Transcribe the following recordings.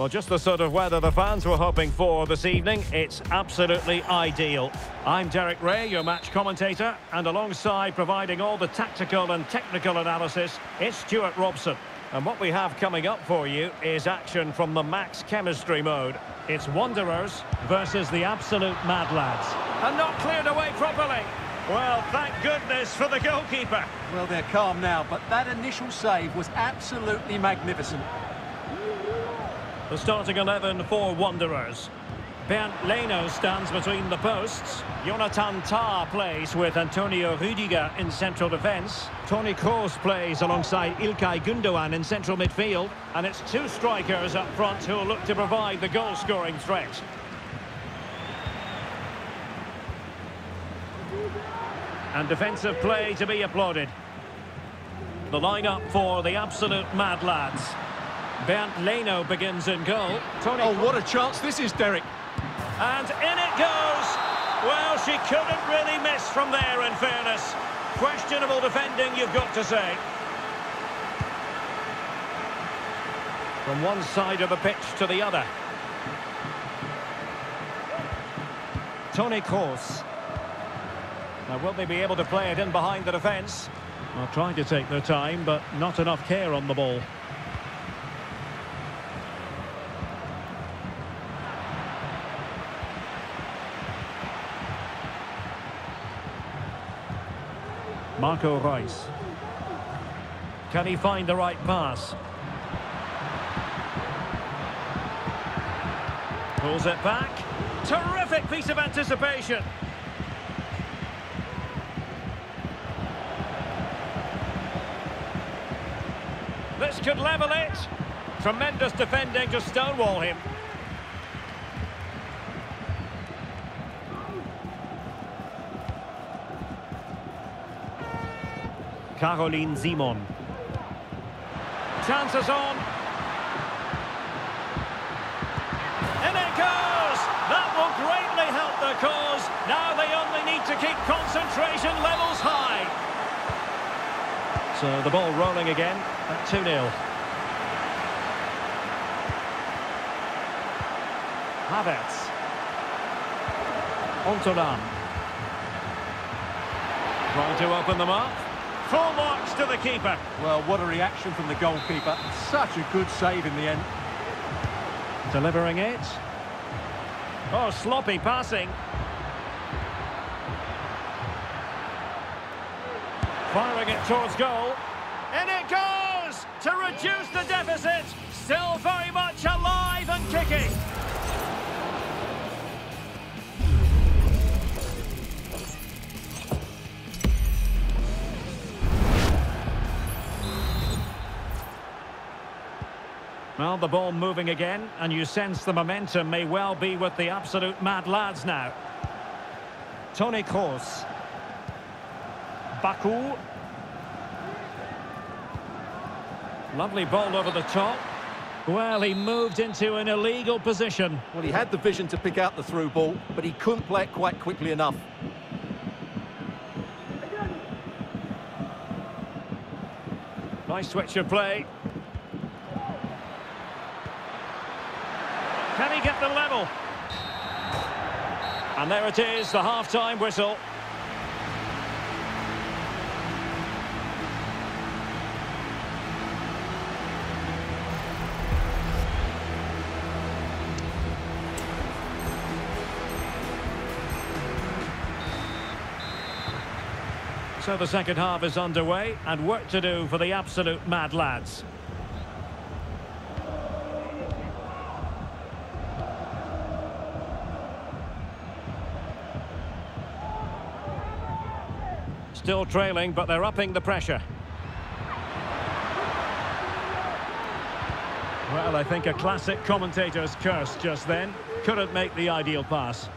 Well, just the sort of weather the fans were hoping for this evening. It's absolutely ideal. I'm Derek Rae, your match commentator, and alongside providing all the tactical and technical analysis, it's Stewart Robson. And what we have coming up for you is action from the max chemistry mode. It's Wanderers versus the absolute Mad Lads. And not cleared away properly. Well, thank goodness for the goalkeeper. Well, they're calm now, but that initial save was absolutely magnificent. The starting 11 for Wanderers. Bernd Leno stands between the posts. Jonathan Tah plays with Antonio Rudiger in central defence. Toni Kroos plays alongside Ilkay Gundogan in central midfield. And it's two strikers up front who will look to provide the goal-scoring threat. And defensive play to be applauded. The line-up for the absolute Mad Lads. Bernd Leno begins in goal. Toni oh, what a chance this is, Derek. And in it goes. Well, she couldn't really miss from there, in fairness. Questionable defending, you've got to say. From one side of the pitch to the other. Toni Kroos. Now, will they be able to play it in behind the defence? Well, trying to take their time, but not enough care on the ball. Marco Reus. Can he find the right pass? Pulls it back. Terrific piece of anticipation. This could level it. Tremendous defending to stonewall him. Carolin Simon. Chances on. And it goes! That will greatly help the cause. Now they only need to keep concentration levels high. So the ball rolling again at 2-0. Havertz. Ontolan. Trying to open them up. Full marks to the keeper. Well, what a reaction from the goalkeeper. Such a good save in the end. Delivering it. Oh, sloppy passing. Firing it towards goal. And it goes to reduce the deficit. Still very much alive and kicking. Well, the ball moving again, and you sense the momentum may well be with the absolute mad lads now. Toni Kroos. Baku. Lovely ball over the top. Well, he moved into an illegal position. Well, he had the vision to pick out the through ball, but he couldn't play it quite quickly enough. Nice switch of play. Can he get the level? And there it is, the half-time whistle. So the second half is underway and work to do for the absolute mad lads. Still trailing, but they're upping the pressure. Well, I think a classic commentator's curse just then. Couldn't make the ideal pass.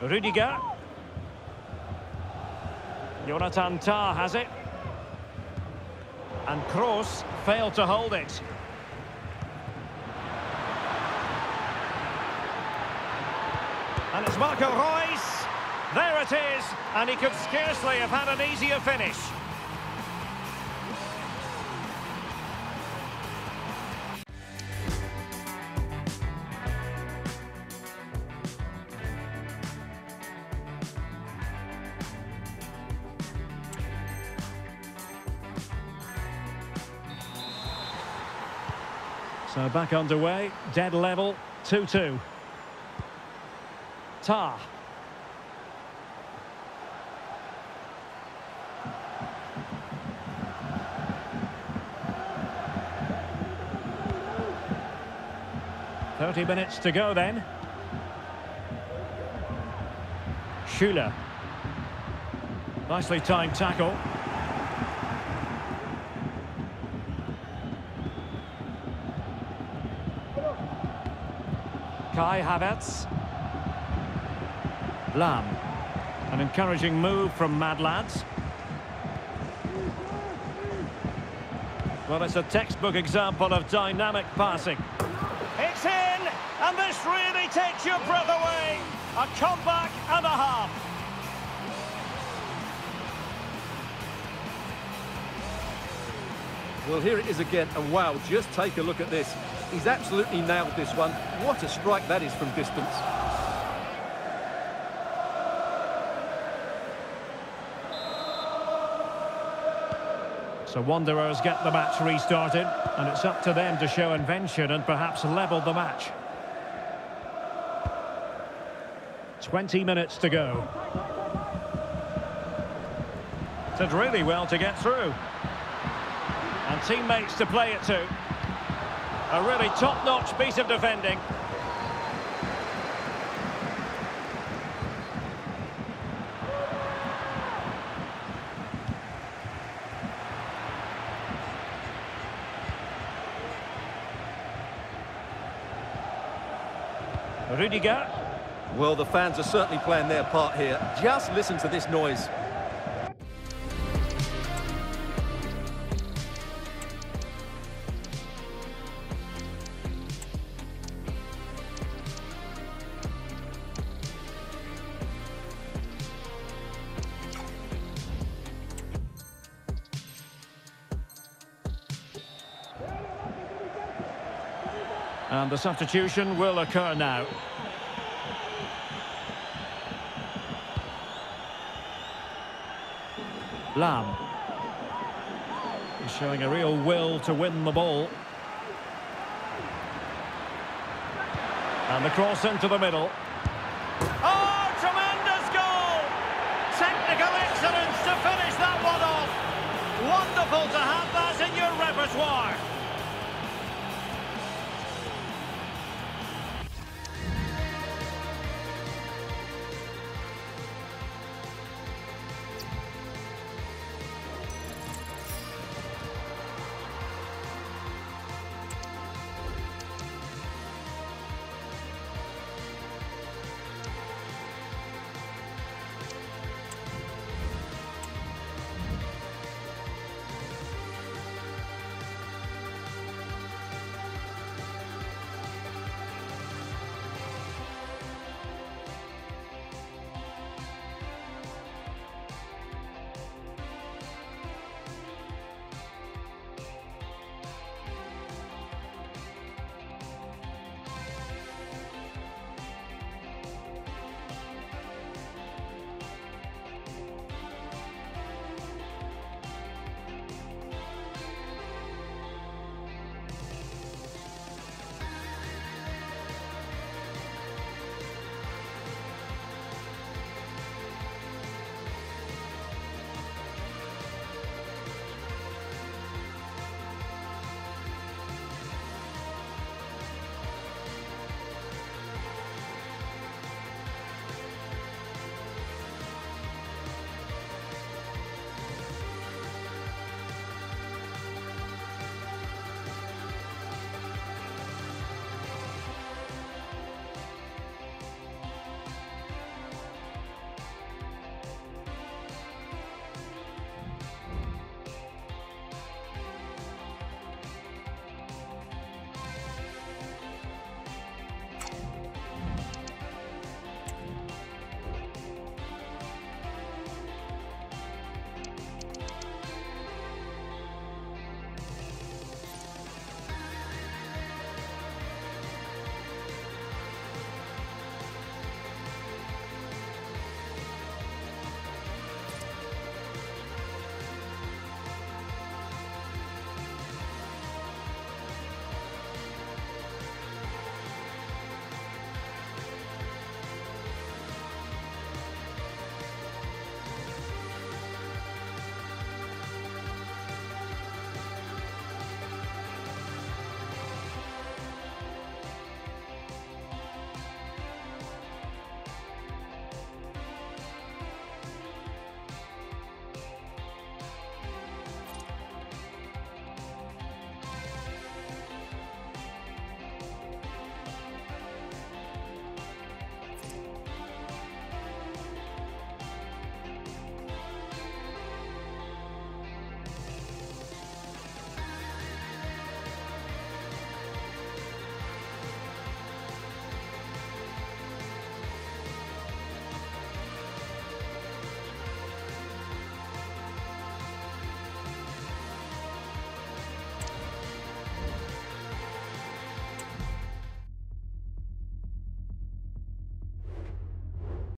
Rudiger. Jonathan Tah has it. And Kroos failed to hold it. Marco Reus. There it is, and he could scarcely have had an easier finish. So back underway, dead level, 2-2. Tah. Thirty minutes to go then. Schuler. Nicely timed tackle. Kai Havertz. Lahm. An encouraging move from Mad Lads. Well, it's a textbook example of dynamic passing. It's in, and this really takes your breath away. A comeback and a half. Well, here it is again, and wow, just take a look at this. He's absolutely nailed this one. What a strike that is from distance. So Wanderers get the match restarted, and it's up to them to show invention and perhaps level the match. 20 minutes to go. Did really well to get through. And teammates to play it to. A really top-notch piece of defending. Rudiger. Well, the fans are certainly playing their part here. Just listen to this noise. And the substitution will occur now. Lahm. He's showing a real will to win the ball. And the cross into the middle. Oh, tremendous goal! Technical excellence to finish that one off. Wonderful to have that in your repertoire.